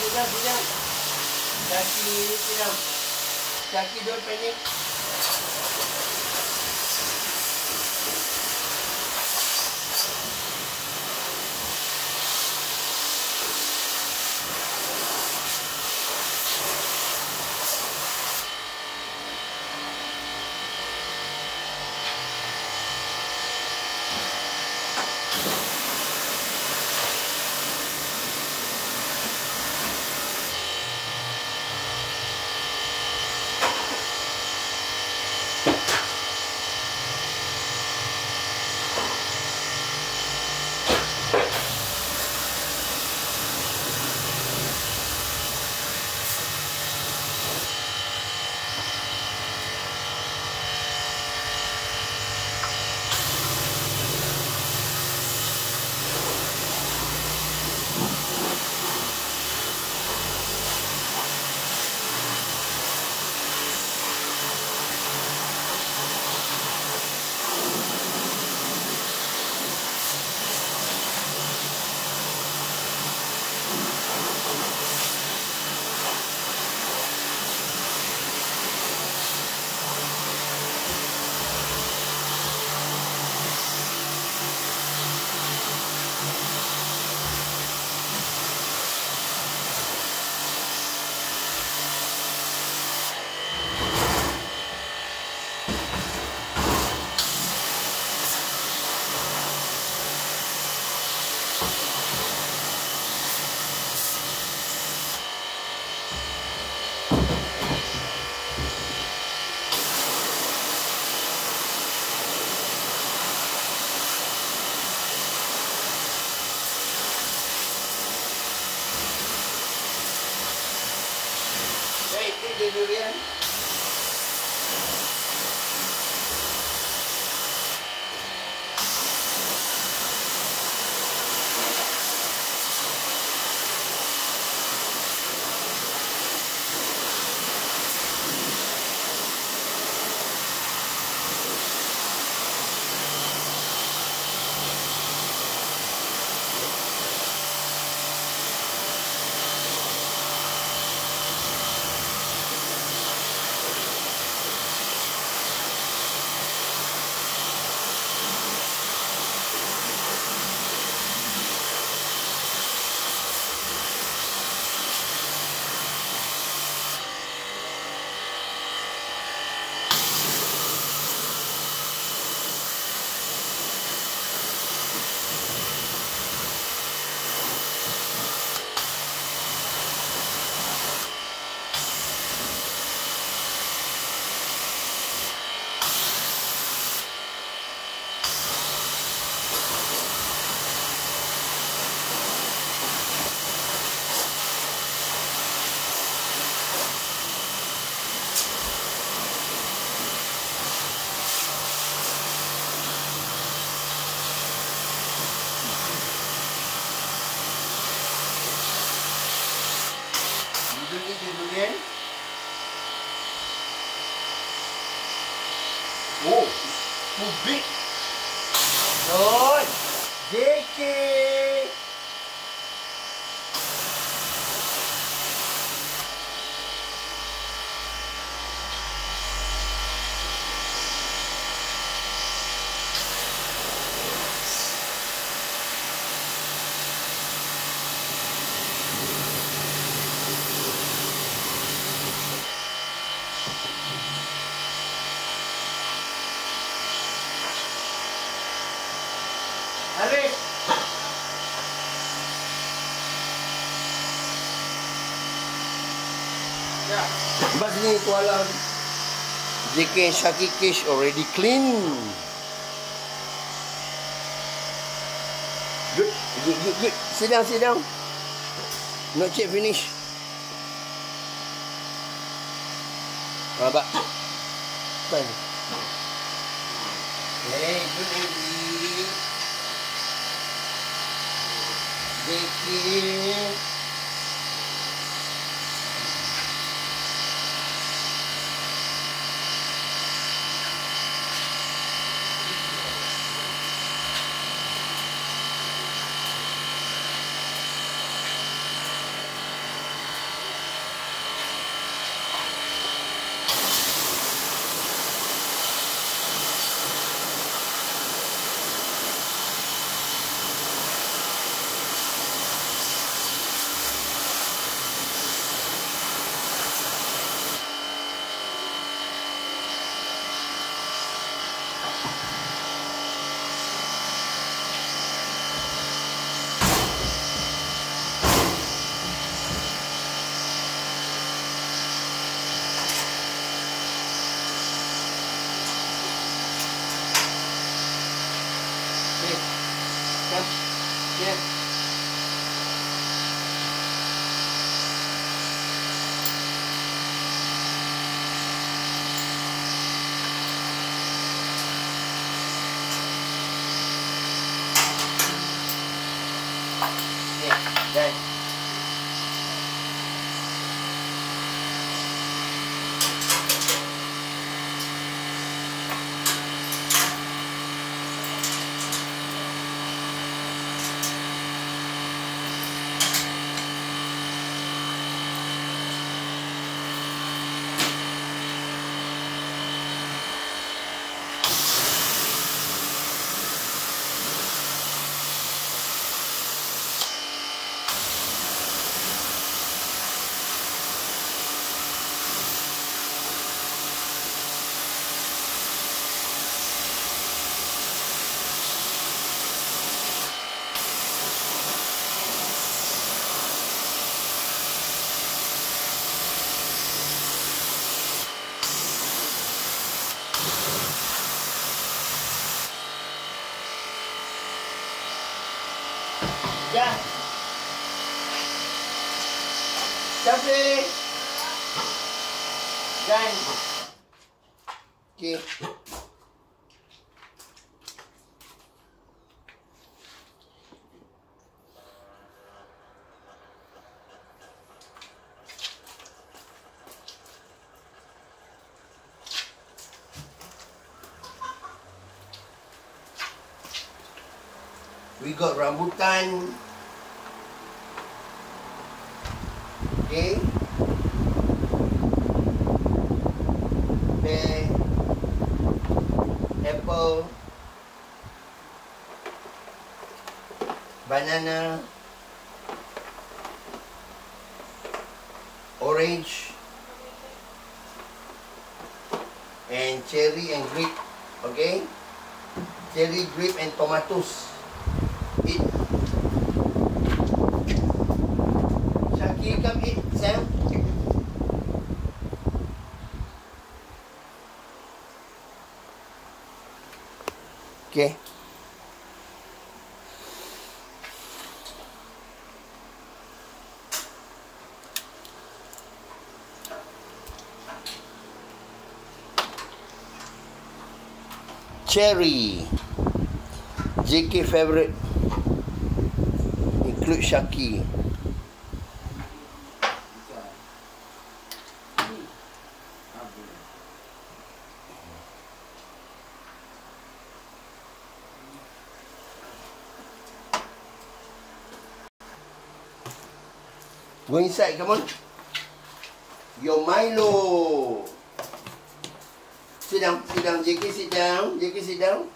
sit down. Kaki, down. Kaki, don't panic. Thank you. よーいでき Bas ni kuala. JK Shaki Kish already clean. Good, good, good, good. Sit down, sit down. Not yet finish. Nampak? Fine. Hey, good baby. JK. Dạ. Chào đi, Dạ Chị. We got rambutan. Okay. Pear. Apple. Banana. Orange. And cherry and grape. Okay. Cherry, grape and tomatoes. Okay. Cherry. JK favorite include Shaki. Go inside, come on. Your Milo. Sit down, sit down. JK, sit down. JK, sit down.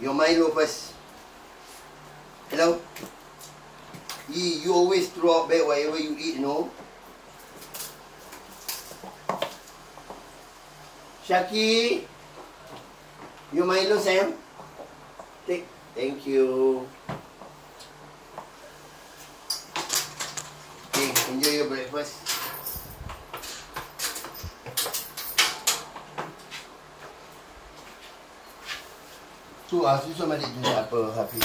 Milo first. Hello? You, you always throw out back whatever you eat, you know? Shaki? Your Milo, Sam? Take. Thank you. Okay, enjoy your breakfast. Tu ah susah mandi tu apa Hafiz.